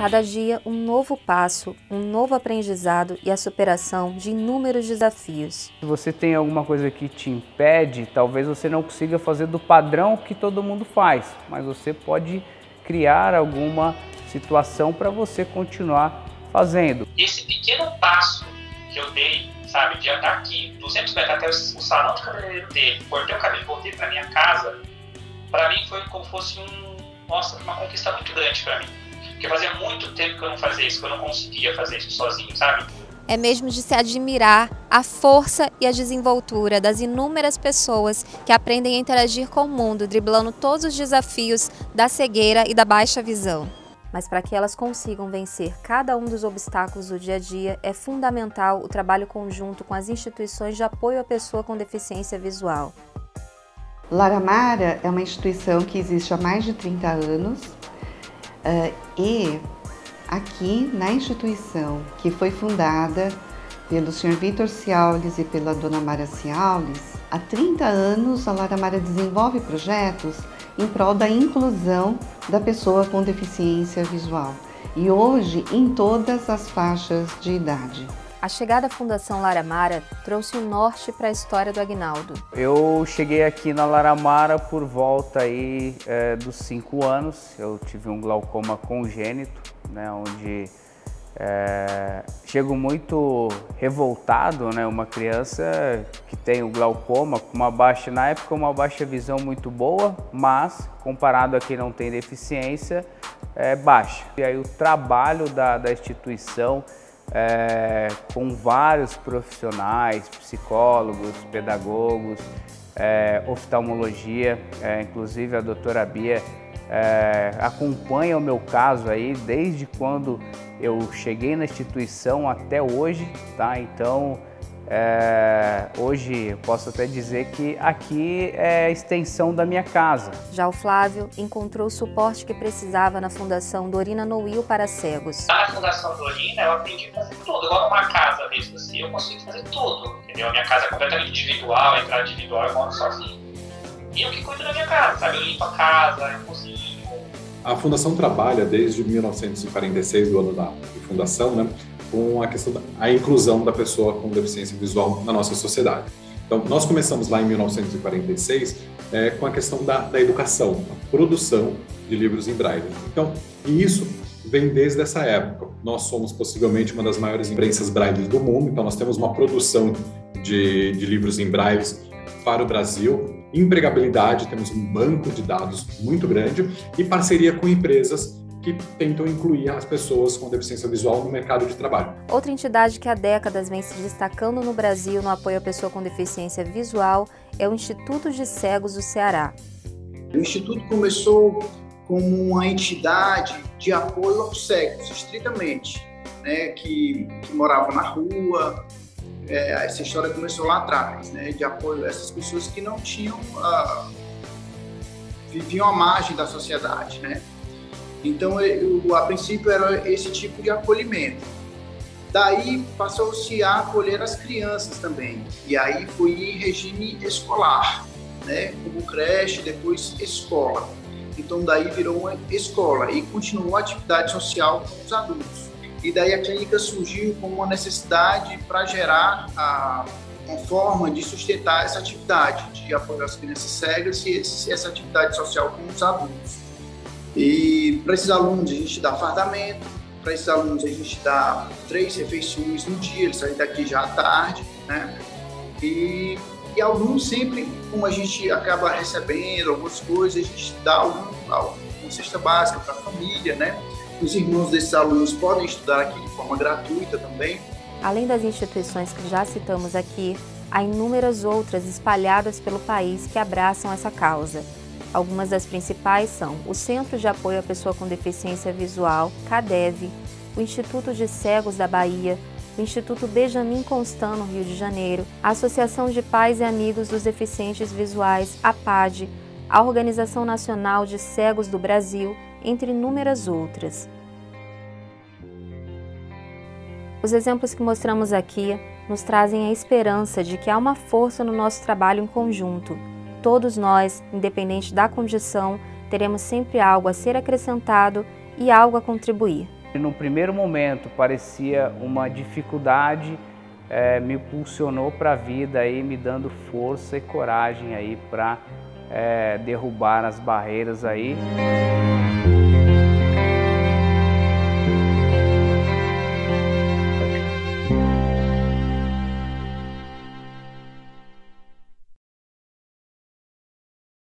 Cada dia um novo passo, um novo aprendizado e a superação de inúmeros desafios. Se você tem alguma coisa que te impede, talvez você não consiga fazer do padrão que todo mundo faz, mas você pode criar alguma situação para você continuar fazendo. Esse pequeno passo que eu dei, sabe, de andar aqui 200 metros até o salão de cabeleireiro dele, cortei o cabelo e voltei para minha casa, para mim foi como fosse um, nossa, uma conquista muito grande para mim. Porque fazia muito tempo que eu não fazia isso, que eu não conseguia fazer isso sozinho, sabe? É mesmo de se admirar a força e a desenvoltura das inúmeras pessoas que aprendem a interagir com o mundo, driblando todos os desafios da cegueira e da baixa visão. Mas para que elas consigam vencer cada um dos obstáculos do dia a dia, é fundamental o trabalho conjunto com as instituições de apoio à pessoa com deficiência visual. Laramara é uma instituição que existe há mais de 30 anos Uh, e aqui na instituição, que foi fundada pelo Sr. Vitor Ciaulis e pela Dona Mara Ciaulis, há 30 anos a Lara Mara desenvolve projetos em prol da inclusão da pessoa com deficiência visual e hoje em todas as faixas de idade. A chegada à Fundação Laramara trouxe o um norte para a história do Agnaldo. Eu cheguei aqui na Laramara por volta aí é, dos cinco anos. Eu tive um glaucoma congênito, né, onde é, chego muito revoltado, né, uma criança que tem o glaucoma com uma baixa, na época uma baixa visão muito boa, mas comparado a quem não tem deficiência, é baixa. E aí o trabalho da, da instituição é, com vários profissionais, psicólogos, pedagogos, é, oftalmologia, é, inclusive a doutora Bia é, acompanha o meu caso aí desde quando eu cheguei na instituição até hoje, tá? Então é, hoje posso até dizer que aqui é a extensão da minha casa. Já o Flávio encontrou o suporte que precisava na Fundação Dorina Noil para cegos. Na Fundação Dorina eu aprendi a fazer tudo, igual numa casa mesmo assim, eu consigo fazer tudo, entendeu? A minha casa é completamente individual, a entrada individual, eu moro sozinho. E eu que cuido da minha casa, sabe? Eu limpo a casa, eu consigo. A Fundação trabalha desde 1946, do ano da fundação, né? com a questão da inclusão da pessoa com deficiência visual na nossa sociedade. Então, nós começamos lá em 1946 é, com a questão da, da educação, a produção de livros em braille. Então, e isso vem desde essa época. Nós somos possivelmente uma das maiores imprensas braille do mundo, então nós temos uma produção de, de livros em braille para o Brasil. Empregabilidade, temos um banco de dados muito grande e parceria com empresas que tentam incluir as pessoas com deficiência visual no mercado de trabalho. Outra entidade que há décadas vem se destacando no Brasil no apoio à pessoa com deficiência visual é o Instituto de Cegos do Ceará. O Instituto começou como uma entidade de apoio aos cegos, estritamente, né, que, que moravam na rua. É, essa história começou lá atrás, né, de apoio a essas pessoas que não tinham, ah, viviam à margem da sociedade, né. Então, eu, a princípio era esse tipo de acolhimento. Daí passou-se a acolher as crianças também. E aí foi em regime escolar, né? Como creche, depois escola. Então daí virou uma escola e continuou a atividade social com os adultos. E daí a clínica surgiu como uma necessidade para gerar a, uma forma de sustentar essa atividade de apoio às crianças cegas e esse, essa atividade social com os adultos. E para esses alunos a gente dá fardamento, para esses alunos a gente dá três refeições no dia, eles saem daqui já à tarde, né? E, e alunos sempre, como a gente acaba recebendo algumas coisas, a gente dá algum, cesta básica para a família, né? Os irmãos desses alunos podem estudar aqui de forma gratuita também. Além das instituições que já citamos aqui, há inúmeras outras espalhadas pelo país que abraçam essa causa. Algumas das principais são o Centro de Apoio à Pessoa com Deficiência Visual, CADEV, o Instituto de Cegos da Bahia, o Instituto Benjamin Constant, no Rio de Janeiro, a Associação de Pais e Amigos dos Deficientes Visuais, APAD, a Organização Nacional de Cegos do Brasil, entre inúmeras outras. Os exemplos que mostramos aqui nos trazem a esperança de que há uma força no nosso trabalho em conjunto Todos nós, independente da condição, teremos sempre algo a ser acrescentado e algo a contribuir. No primeiro momento parecia uma dificuldade, é, me impulsionou para a vida aí, me dando força e coragem para é, derrubar as barreiras aí.